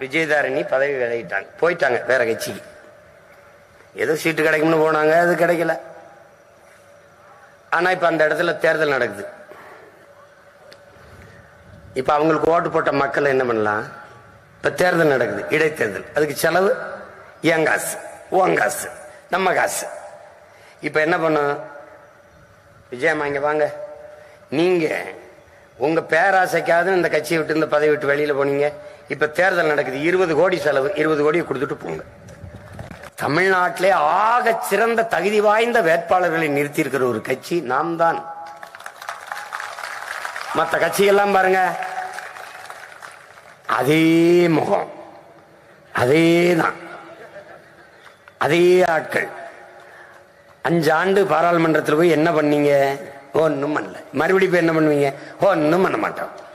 விஜயதாரணி பதவி விலகிட்டாங்க. போயிட்டாங்க வேற கட்சிக்கு. ஏதோ சீட்டு கிடைக்கும்னு போனாங்க அது கிடைக்கல. ஆனா இப்ப அந்த இடத்துல தேர்தல் நடக்குது. இப்ப அவங்களுக்கு ஓட்டு போட்ட மக்கள் என்ன பண்ணலாம்? இப்ப தேர்தல் நடக்குது இடைத்தேர்தல். அதுக்கு செலவு என் காசு உன் காசு நம்ம காசு. இப்ப என்ன பண்ணும்? விஜயம்மா இங்க வாங்க. நீங்க உங்க பேராசைக்காவது இந்த கட்சியை விட்டு இந்த பதவி விட்டு வெளியில போனீங்க. இப்ப தேர்தல் நடக்குது. இருபது கோடி செலவு. இருபது கோடியை கொடுத்துட்டு போங்க. தமிழ்நாட்டிலே ஆக சிறந்த தகுதி வாய்ந்த வேட்பாளர்களை நிறுத்தி இருக்கிற ஒரு கட்சி நாம் தான் மற்ற கட்சியெல்லாம் பாருங்க. அதே முகம். அதே தான். அதே ஆட்கள். அஞ்சு ஆண்டு பாராளுமன்றத்தில் போய் என்ன பண்ணீங்க? ஒன்றும் பண்ணல. மறுபடியும் போய் என்ன பண்ணுவீங்க? ஒன்றும் பண்ண மாட்டோம்.